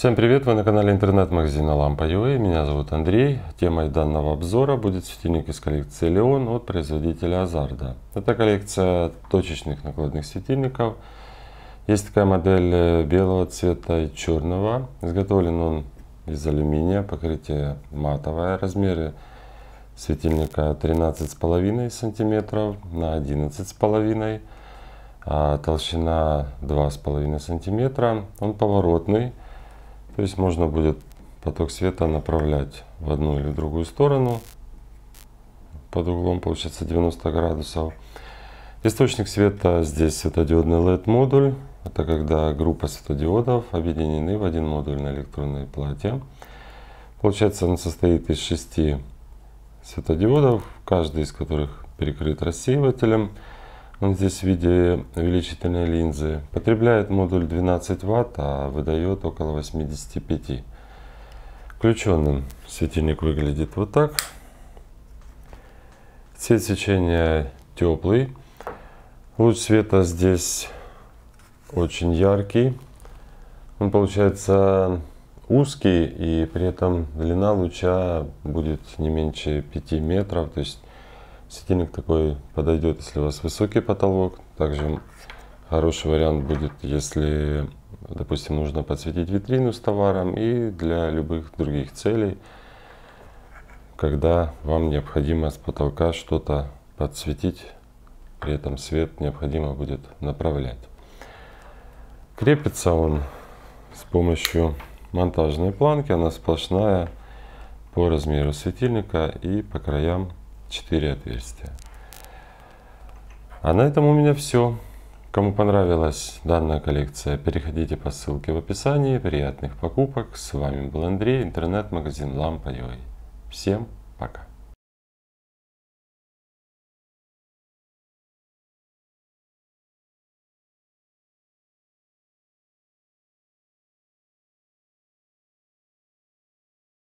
Всем привет! Вы на канале интернет-магазина Лампа.ua. Меня зовут Андрей. Темой данного обзора будет светильник из коллекции Leon от производителя Азарда. Это коллекция точечных накладных светильников. Есть такая модель э, белого цвета и черного. Изготовлен он из алюминия, покрытие матовое. Размеры светильника 13,5 сантиметров на 11,5 а толщина 2,5 сантиметра. Он поворотный, то есть можно будет поток света направлять в одну или другую сторону под углом получается 90 градусов. Источник света здесь светодиодный LED модуль. Это когда группа светодиодов объединены в один модуль на электронной плате. Получается он состоит из шести светодиодов, каждый из которых перекрыт рассеивателем. Он здесь в виде увеличительной линзы. Потребляет модуль 12 Вт, а выдает около 85. Включенным светильник выглядит вот так. Цвет свечения теплый. Луч света здесь очень яркий. Он получается узкий и при этом длина луча будет не меньше 5 метров. То есть Светильник такой подойдет, если у вас высокий потолок. Также хороший вариант будет, если, допустим, нужно подсветить витрину с товаром и для любых других целей, когда вам необходимо с потолка что-то подсветить, при этом свет необходимо будет направлять. Крепится он с помощью монтажной планки, она сплошная по размеру светильника и по краям 4 отверстия. А на этом у меня все. Кому понравилась данная коллекция, переходите по ссылке в описании. Приятных покупок. С вами был Андрей, интернет-магазин Лампа.ua. Всем пока.